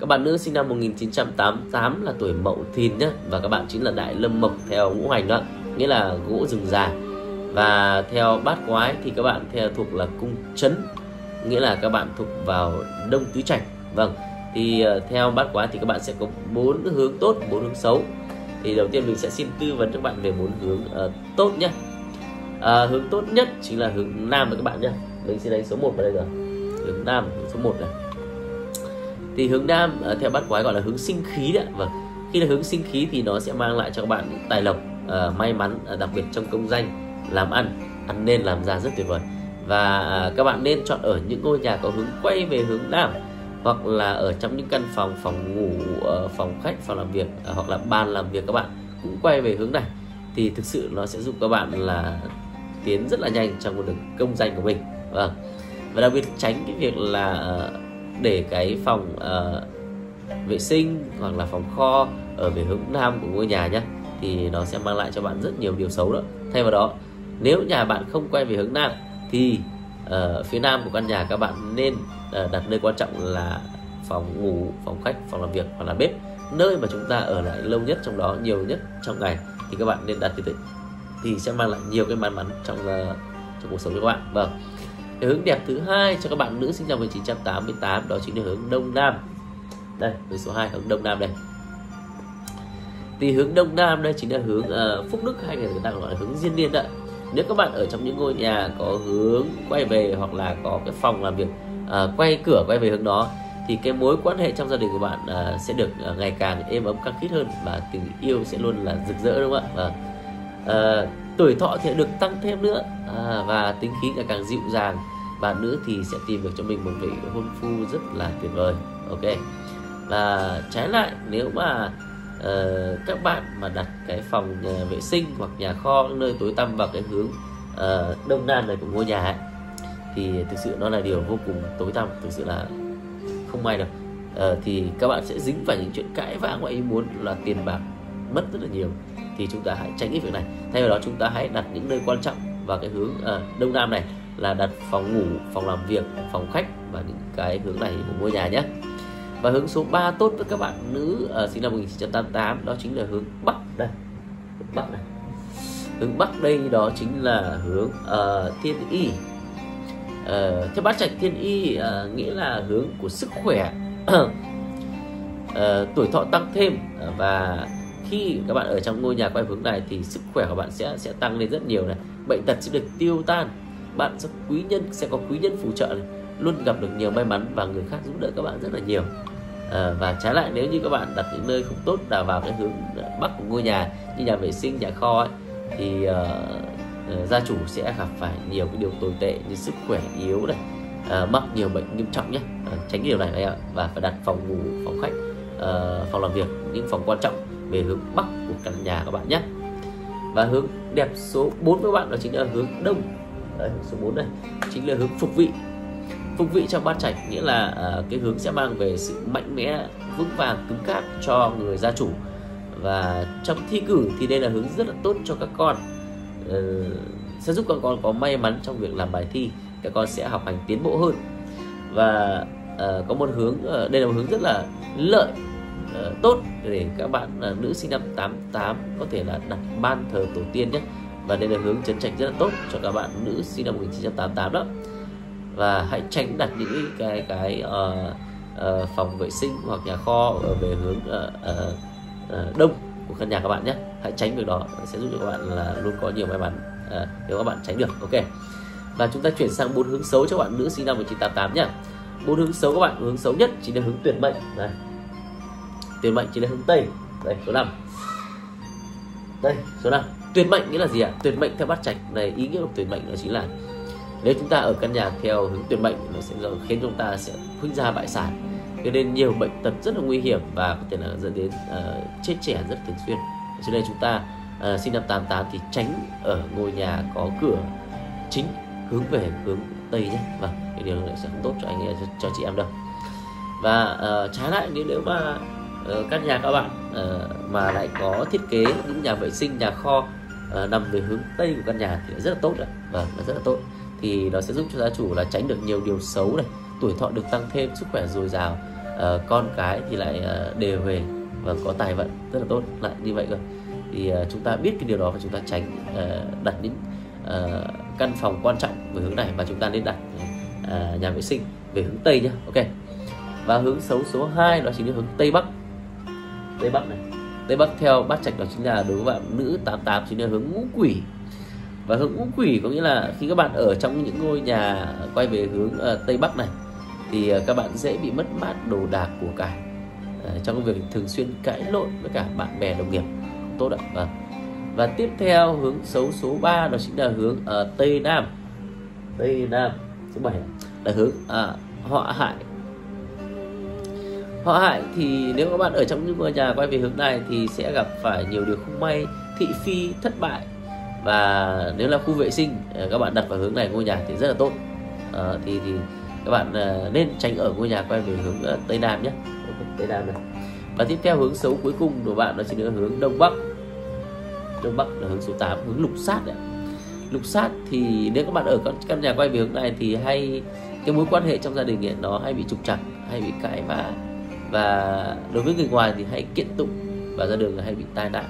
các bạn nữ sinh năm 1988 là tuổi Mậu Thìn nhé và các bạn chính là đại lâm mộc theo ngũ hành đó nghĩa là gỗ rừng già. Và theo bát quái thì các bạn theo thuộc là cung chấn nghĩa là các bạn thuộc vào đông tứ trạch. Vâng thì ờ, theo bát quái thì các bạn sẽ có bốn hướng tốt bốn hướng xấu. Thì đầu tiên mình sẽ xin tư vấn cho các bạn về bốn hướng uh, tốt nhé uh, ờ, hướng tốt nhất chính là hướng nam của các bạn nhé mình sẽ đánh số 1 vào đây rồi. Hướng nam hướng số 1 này thì hướng nam uh, ờ, theo bát quái gọi là hướng sinh khí đấy vâng. Khi là hướng sinh khí thì nó sẽ mang lại cho các bạn tài lộc uh, may mắn uh, đặc biệt trong công danh làm ăn ăn nên làm ra rất tuyệt vời. Và uh, các bạn nên chọn ở những ngôi nhà có hướng quay về hướng nam hoặc là ở trong những căn phòng phòng ngủ uh, phòng khách phòng làm việc uh, hoặc là bàn làm việc các bạn cũng quay về hướng này. Thì thực sự nó sẽ giúp các bạn là tiến rất là nhanh trong con đường công danh của mình. Vâng. Và đặc biệt tránh cái việc là uh, để cái phòng uh, vệ sinh hoặc là phòng kho ở về hướng nam của ngôi nhà nhé thì nó sẽ mang lại cho bạn rất nhiều điều xấu đó. Thay vào đó nếu nhà bạn không quay về hướng nam thì uh, phía nam của căn nhà các bạn nên uh, đặt nơi quan trọng là phòng ngủ phòng khách phòng làm việc hoặc là bếp nơi mà chúng ta ở lại lâu nhất trong đó nhiều nhất trong ngày thì các bạn nên đặt như thế thì sẽ mang lại nhiều cái may mắn trong uh, trong cuộc sống của các bạn. Vâng hướng đẹp thứ hai cho các bạn nữ sinh năm 1988 đó chính là hướng đông nam. Đây hướng số 2 hướng đông nam đây. Thì hướng đông nam đây chính là hướng uh, phúc đức hay người ta gọi là hướng diên niên đấy nếu các bạn ở trong những ngôi nhà có hướng quay về hoặc là có cái phòng làm việc uh, quay cửa quay về hướng đó thì cái mối quan hệ trong gia đình của bạn uh, sẽ được uh, ngày càng êm ấm khăng khít hơn và tình yêu sẽ luôn là rực rỡ đúng không ạ? Uh, Ờ, tuổi thọ thì được tăng thêm nữa. À, và tính khí ngày càng dịu dàng. Bạn nữ thì sẽ tìm được cho mình một vị hôn phu rất là tuyệt vời. Ok. Và trái lại nếu mà uh, các bạn mà đặt cái phòng nhà vệ sinh hoặc nhà kho nơi tối tăm vào cái hướng uh, đông nam này của ngôi nhà ấy, thì thực sự nó là điều vô cùng tối tăm thực sự là không may đâu. Uh, thì các bạn sẽ dính phải những chuyện cãi vã ngoại ý muốn là tiền bạc mất rất là nhiều thì chúng ta hãy tránh cái việc này. Thay vào đó chúng ta hãy đặt những nơi quan trọng và cái hướng à, đông nam này là đặt phòng ngủ phòng làm việc phòng khách và những cái hướng này của ngôi nhà nhé. Và hướng số 3 tốt với các bạn nữ à, sinh năm 1988 đó chính là hướng bắc đây. Hướng bắc này. Hướng bắc đây đó chính là hướng uh, thiên y. Uh, theo bát trạch thiên y uh, nghĩa là hướng của sức khỏe. Uh, tuổi thọ tăng thêm và khi các bạn ở trong ngôi nhà quay hướng này thì sức khỏe của bạn sẽ sẽ tăng lên rất nhiều này. Bệnh tật sẽ được tiêu tan. Bạn sẽ quý nhân sẽ có quý nhân phù trợ này. luôn gặp được nhiều may mắn và người khác giúp đỡ các bạn rất là nhiều. À, và trái lại nếu như các bạn đặt những nơi không tốt đào vào cái hướng bắc của ngôi nhà như nhà vệ sinh nhà kho ấy, thì uh, gia chủ sẽ gặp phải nhiều cái điều tồi tệ như sức khỏe yếu này. À, mắc nhiều bệnh nghiêm trọng nhé. À, tránh điều này ạ. Và phải đặt phòng ngủ phòng khách à, phòng làm việc những phòng quan trọng về hướng bắc của căn nhà các bạn nhé. Và hướng đẹp số 4 với bạn đó chính là hướng đông. Đấy, số 4 này chính là hướng phục vị. Phục vị trong bát trạch nghĩa là uh, cái hướng sẽ mang về sự mạnh mẽ vững vàng cứng cáp cho người gia chủ. Và trong thi cử thì đây là hướng rất là tốt cho các con. Uh, sẽ giúp các con có may mắn trong việc làm bài thi các con sẽ học hành tiến bộ hơn. Và uh, có một hướng uh, đây là một hướng rất là lợi uh, tốt. Để các bạn uh, nữ sinh năm 88 có thể là đặt ban thờ tổ tiên nhé. Và đây là hướng chấn trạch rất là tốt cho các bạn nữ sinh năm 1988 đó. Và hãy tránh đặt những cái cái uh, uh, phòng vệ sinh hoặc nhà kho ở về hướng uh, uh, uh, đông của căn nhà các bạn nhé. Hãy tránh việc đó sẽ giúp cho các bạn là luôn có nhiều may mắn uh, nếu các bạn tránh được. Ok. Và chúng ta chuyển sang bốn hướng xấu cho các bạn nữ sinh năm 1988 nhé bốn hướng xấu các bạn hướng xấu nhất chính là hướng tuyệt mệnh. Này tuyệt mệnh chính là hướng tây. Đây số 5 đây số 5 tuyệt mệnh nghĩa là gì ạ? Tuyệt mệnh theo bát trạch này ý nghĩa của tuyệt mệnh đó chính là nếu chúng ta ở căn nhà theo hướng tuyệt mệnh nó sẽ khiến chúng ta sẽ khuynh ra bại sản. Cho nên nhiều bệnh tật rất là nguy hiểm và có thể là dẫn đến uh, chết trẻ rất thường xuyên. Cho nên chúng ta uh, sinh năm 88 thì tránh ở ngôi nhà có cửa chính hướng về hướng tây nhé. Vâng cái điều này sẽ không tốt cho anh cho, cho chị em đâu. Và uh, trái lại nếu nếu mà Ờ, các nhà các bạn ờ, mà lại có thiết kế những nhà vệ sinh, nhà kho ờ, nằm về hướng tây của căn nhà thì rất là tốt rồi và vâng, nó rất là tốt. Thì nó sẽ giúp cho gia chủ là tránh được nhiều điều xấu này, tuổi thọ được tăng thêm, sức khỏe dồi dào. Con cái thì lại đều về và có tài vận, rất là tốt. Lại như vậy cơ. Thì chúng ta biết cái điều đó và chúng ta tránh đặt những căn phòng quan trọng về hướng này và chúng ta nên đặt nhà vệ sinh về hướng tây nhé ok. Và hướng xấu số 2 đó chính là hướng tây bắc tây bắc này. Tây bắc theo bát trạch đó chính là đối với bạn nữ 88 chính là hướng ngũ quỷ. Và hướng ngũ quỷ có nghĩa là khi các bạn ở trong những ngôi nhà quay về hướng uh, tây bắc này thì uh, các bạn dễ bị mất mát đồ đạc của cải uh, ờ, trong việc thường xuyên cãi lộn với cả bạn bè đồng nghiệp. Không tốt ạ và và tiếp theo hướng xấu số 3 đó chính là hướng uh, tây nam. Tây nam số 7 là hướng uh, họa hại họ hại thì nếu các bạn ở trong những ngôi nhà quay về hướng này thì sẽ gặp phải nhiều điều không may thị phi thất bại. Và nếu là khu vệ sinh ờ, các bạn đặt vào hướng này ngôi nhà thì rất là tốt. À, thì thì các bạn uh, nên tránh ở ngôi nhà quay về hướng tây nam nhé. Tây nam này. Và tiếp theo hướng xấu cuối cùng của bạn đó chính là hướng đông bắc. Đông bắc là hướng số 8 hướng lục sát đấy lục sát thì nếu các bạn ở các căn nhà quay về hướng này thì hay cái mối quan hệ trong gia đình ấy, nó hay bị trục trặc hay bị cãi vã. và và đối với người ngoài thì hãy kiện tụng và ra đường hay bị tai nạn.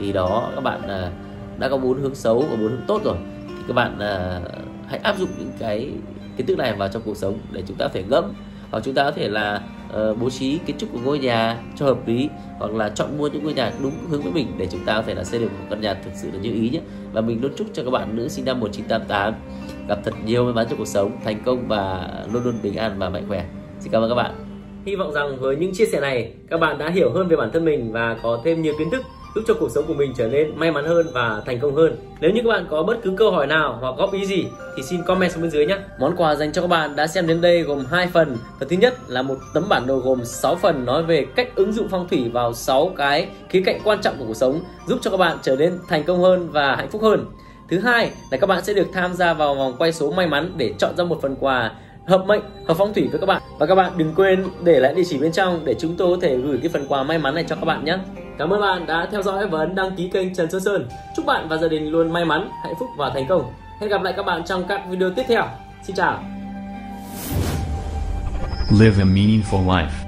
Thì đó các bạn à, đã có bốn hướng xấu và bốn hướng tốt rồi. Thì các bạn à, hãy áp dụng những cái kiến thức này vào trong cuộc sống để chúng ta có thể ngẫm hoặc chúng ta có thể là uh, bố trí kiến trúc của ngôi nhà cho hợp lý. Hoặc là chọn mua những ngôi nhà đúng hướng với mình để chúng ta có thể là xây được một căn nhà thực sự là như ý nhé. Và mình luôn chúc cho các bạn nữ sinh năm 1988 gặp thật nhiều may mắn trong cuộc sống thành công và luôn luôn bình an và mạnh khỏe. Xin cảm ơn các bạn. Hy vọng rằng với những chia sẻ này, các bạn đã hiểu hơn về bản thân mình và có thêm nhiều kiến thức giúp cho cuộc sống của mình trở nên may mắn hơn và thành công hơn. Nếu như các bạn có bất cứ câu hỏi nào hoặc góp ý gì thì xin comment xuống bên dưới nhé. Món quà dành cho các bạn đã xem đến đây gồm hai phần. Phần thứ nhất là một tấm bản đồ gồm 6 phần nói về cách ứng dụng phong thủy vào 6 cái khía cạnh quan trọng của cuộc sống, giúp cho các bạn trở nên thành công hơn và hạnh phúc hơn. Thứ hai là các bạn sẽ được tham gia vào vòng quay số may mắn để chọn ra một phần quà hợp mệnh, hợp phong thủy với các bạn. Và các bạn đừng quên để lại địa chỉ bên trong để chúng tôi có thể gửi cái phần quà may mắn này cho các bạn nhé. Cảm ơn bạn đã theo dõi và ấn đăng ký kênh Trần Sơn Sơn. Chúc bạn và gia đình luôn may mắn, hạnh phúc và thành công. Hẹn gặp lại các bạn trong các video tiếp theo. Xin chào. Live a meaningful life.